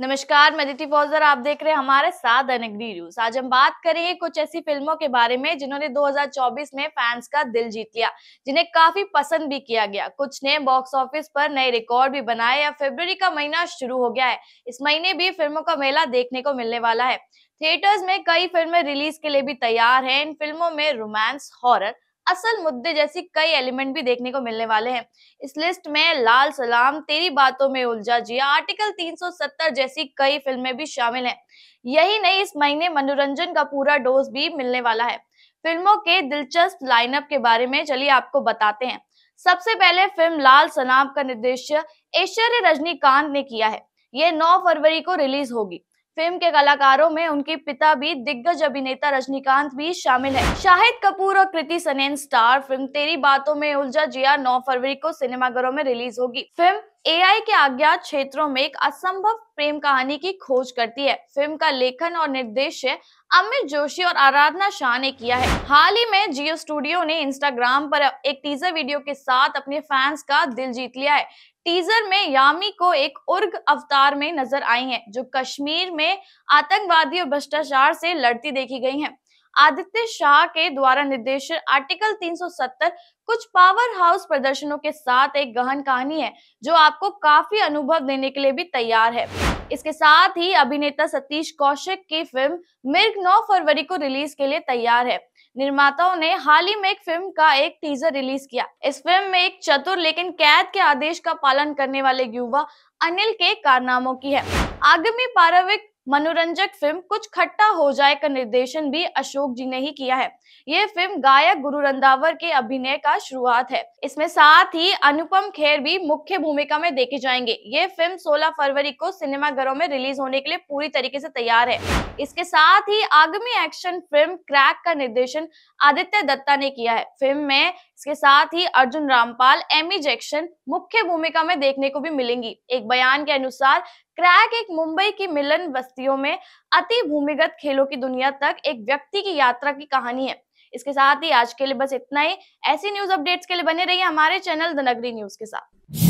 नमस्कार, मैं दिति फौजर आप देख रहे हैं हमारे साथ दैनिक न्यूज़। आज हम बात करेंगे कुछ ऐसी फ़िल्मों के बारे में जिन्होंने 2024 में फैंस का दिल जीत लिया, जिन्हें काफ़ी पसंद भी किया गया। कुछ ने बॉक्स ऑफ़िस पर नए रिकॉर्ड भी बनाए या फरवरी का महीना शुरू हो गया है। इस महीने भी फ़िल्मों का मेला देखने को मिलने वाला है। थिएटर्स में कई फ़िल्में रिलीज़ के लिए भी तैयार है। इन फ़िल्मों में रोमांस, हॉरर असल मुद्दे जैसी कई एलिमेंट भी देखने को मिलने वाले हैं। इस लिस्ट में लाल सलाम, तेरी बातों में उलझा जिया आर्टिकल 370 जैसी कई फ़िल्में भी शामिल हैं। यही नहीं, इस महीने मनोरंजन का पूरा डोज भी मिलने वाला है। फ़िल्मों के दिलचस्प लाइनअप के बारे में चलिए आपको बताते हैं। सबसे पहले फ़िल्म लाल सलाम का निर्देश ऐश्वर्य रजनीकांत ने किया है। ये 9 फरवरी को रिलीज़ होगी। फ़िल्म के कलाकारों में उनके पिता भी दिग्गज अभिनेता रजनीकांत भी शामिल है। शाहिद कपूर और कृति सनेन स्टार फ़िल्म तेरी बातों में उलझा जिया नौ फरवरी को सिनेमाघरों में रिलीज़ होगी। फ़िल्म एआई के अज्ञात क्षेत्रों में एक असंभव प्रेम कहानी की खोज करती है। फ़िल्म का लेखन और निर्देशन अमित जोशी और आराधना शाह ने किया है। हाल ही में जियो स्टूडियो ने इंस्टाग्राम पर एक टीजर वीडियो के साथ अपने फैंस का दिल जीत लिया है। टीजर में यामी को एक उर्ग अवतार में नज़र आई हैं, जो कश्मीर में आतंकवादी और भ्रष्टाचार से लड़ती देखी गई हैं। आदित्य शाह के द्वारा निर्देशित आर्टिकल 370 कुछ पावर हाउस प्रदर्शनों के साथ एक गहन कहानी है, जो आपको काफ़ी अनुभव देने के लिए भी तैयार है। इसके साथ ही अभिनेता सतीश कौशिक की फ़िल्म मिर्ग 9 फरवरी को रिलीज़ के लिए तैयार है। निर्माताओं ने हाल ही में एक फ़िल्म का एक टीजर रिलीज़ किया। इस फ़िल्म में एक चतुर लेकिन कैद के आदेश का पालन करने वाले युवा अनिल के कारनामों की है। आगामी पारविक मनोरंजक फ़िल्म कुछ खट्टा हो जाए का निर्देशन भी अशोक जी ने ही किया है। ये फ़िल्म गायक गुरु रंधावर के अभिनय का शुरुआत है। इसमें साथ ही अनुपम खेर भी मुख्य भूमिका में देखे जाएँगे। ये फ़िल्म 16 फरवरी को सिनेमाघरों में रिलीज़ होने के लिए पूरी तरीके से तैयार है। इसके साथ ही आगामी एक्शन फ़िल्म क्रैक का निर्देशन आदित्य दत्ता ने किया है। फ़िल्म में इसके साथ ही अर्जुन रामपाल, एमी जैक्शन मुख्य भूमिका में देखने को भी मिलेंगी। एक बयान के अनुसार क्रैक एक मुंबई की मिलन बस्तियों में अति भूमिगत खेलों की दुनिया तक एक व्यक्ति की यात्रा की कहानी है। इसके साथ ही आज के लिए बस इतना ही। ऐसी न्यूज़ अपडेट्स के लिए बने रहिए हमारे चैनल द नगरी न्यूज़ के साथ।